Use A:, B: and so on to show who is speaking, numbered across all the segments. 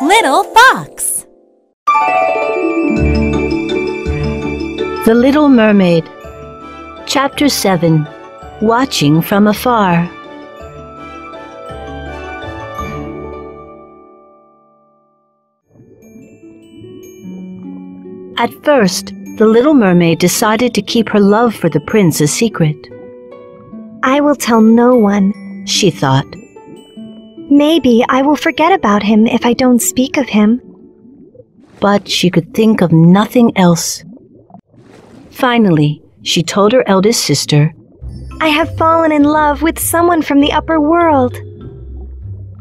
A: Little Fox
B: The Little Mermaid Chapter 7 Watching from Afar At first, the little mermaid decided to keep her love for the prince a secret.
C: I will tell no one.
B: She thought,
C: Maybe I will forget about him if I don't speak of him.
B: but she could think of nothing else. Finally, she told her eldest sister,
C: I have fallen in love with someone from the upper world.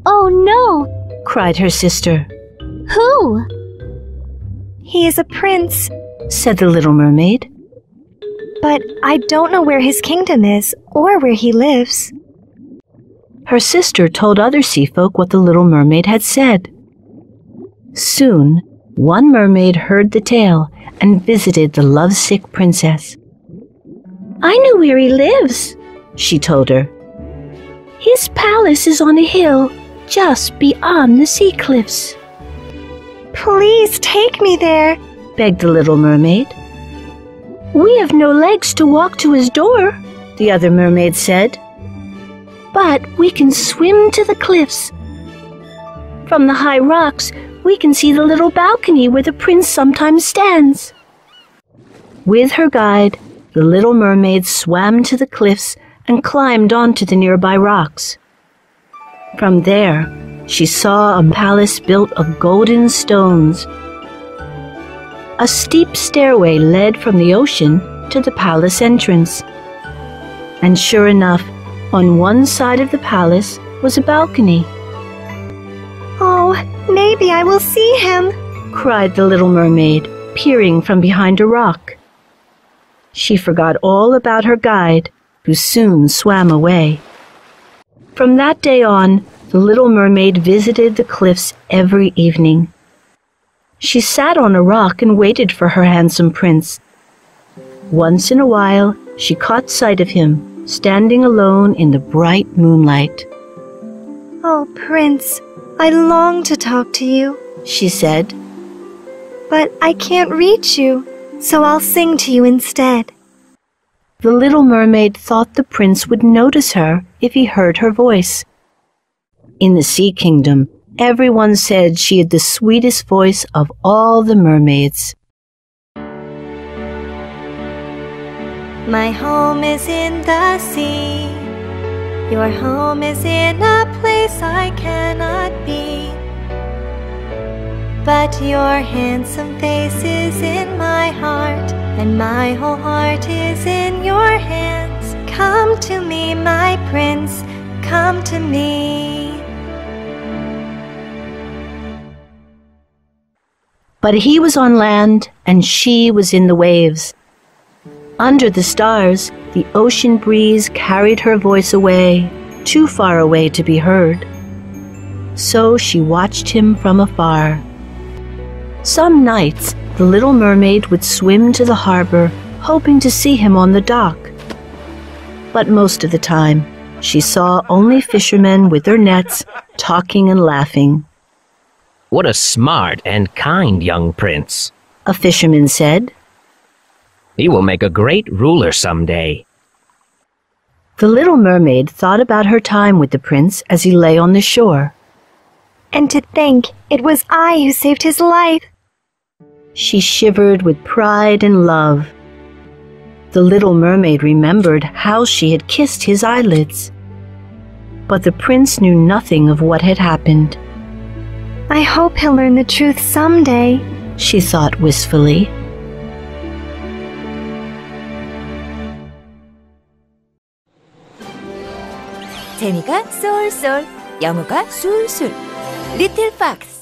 D: Oh no!
B: cried her sister.
D: Who?
C: He is a prince,
B: Said the little mermaid.
C: but I don't know where his kingdom is or where he lives.
B: Her sister told other sea folk what the little mermaid had said. Soon, one mermaid heard the tale and visited the lovesick princess. I know where he lives, she told her. His palace is on a hill just beyond the sea cliffs,
C: Please take me there.
B: begged the little mermaid. We have no legs to walk to his door, the other mermaid said. But we can swim to the cliffs. From the high rocks, we can see the little balcony where the prince sometimes stands. With her guide, the little mermaid swam to the cliffs and climbed onto the nearby rocks. From there, she saw a palace built of golden stones. A steep stairway led from the ocean to the palace entrance. And sure enough, on one side of the palace was a balcony.
C: Oh, maybe I will see him.
B: cried the little mermaid, peering from behind a rock. She forgot all about her guide, who soon swam away. From that day on, the little mermaid visited the cliffs every evening. She sat on a rock and waited for her handsome prince. Once in a while, she caught sight of him, standing alone in the bright moonlight.
C: Oh, Prince, I long to talk to you,
B: She said,
C: but I can't reach you, so I'll sing to you instead.
B: The little mermaid thought the prince would notice her if he heard her voice. In the Sea Kingdom, everyone said she had the sweetest voice of all the mermaids.
C: My home is in the sea. Your home is in a place I cannot be. But your handsome face is in my heart, and my whole heart is in your hands. Come to me, my prince, come to me.
B: But he was on land and she was in the waves. Under the stars, the ocean breeze carried her voice away, too far away to be heard. So she watched him from afar. Some nights, the little mermaid would swim to the harbor, hoping to see him on the dock. But most of the time, she saw only fishermen with their nets, talking and laughing.
E: What a smart and kind young prince.
B: A fisherman said.
E: He will make a great ruler someday.
B: The little mermaid thought about her time with the prince as he lay on the shore.
C: And to think it was I who saved his life.
B: She shivered with pride and love. The little mermaid remembered how she had kissed his eyelids. But the prince knew nothing of what had happened.
C: I hope he'll learn the truth someday.
B: She thought wistfully.
A: 재미가 쏠쏠 영어가 술술. Little Fox